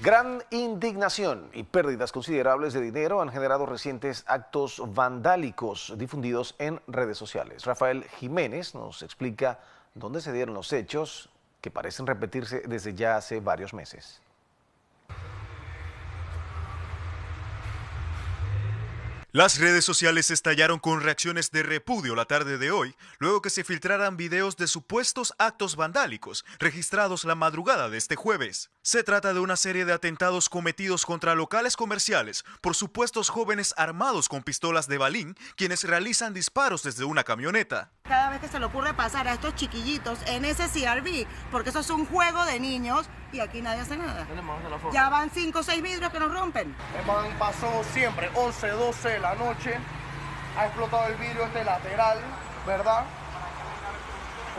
Gran indignación y pérdidas considerables de dinero han generado recientes actos vandálicos difundidos en redes sociales. Rafael Jiménez nos explica dónde se dieron los hechos que parecen repetirse desde ya hace varios meses. Las redes sociales estallaron con reacciones de repudio la tarde de hoy, luego que se filtraran videos de supuestos actos vandálicos registrados la madrugada de este jueves. Se trata de una serie de atentados cometidos contra locales comerciales por supuestos jóvenes armados con pistolas de balín, quienes realizan disparos desde una camioneta. Cada vez que se le ocurre pasar a estos chiquillitos en ese CRV, porque eso es un juego de niños y aquí nadie hace nada. Ya van 5 o 6 vidrios que nos rompen. El pasó siempre 11, 12 de la noche, ha explotado el vidrio este lateral, ¿verdad?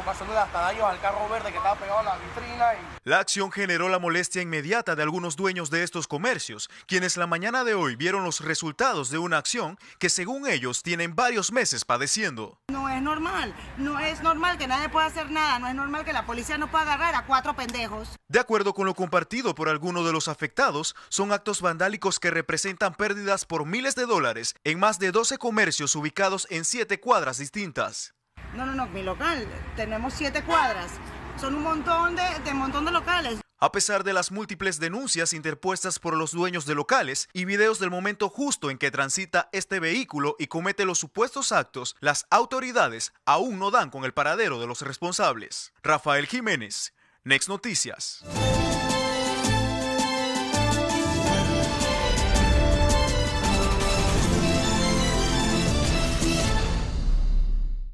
Hasta daños al carro verde que estaba pegado a la vitrina. La acción generó la molestia inmediata de algunos dueños de estos comercios, quienes la mañana de hoy vieron los resultados de una acción que según ellos tienen varios meses padeciendo. No es normal, no es normal que nadie pueda hacer nada, no es normal que la policía no pueda agarrar a cuatro pendejos. De acuerdo con lo compartido por algunos de los afectados, son actos vandálicos que representan pérdidas por miles de dólares en más de 12 comercios ubicados en siete cuadras distintas. No, no, no, mi local. Tenemos siete cuadras. Son un montón de, de montón de locales. A pesar de las múltiples denuncias interpuestas por los dueños de locales y videos del momento justo en que transita este vehículo y comete los supuestos actos, las autoridades aún no dan con el paradero de los responsables. Rafael Jiménez, Next Noticias.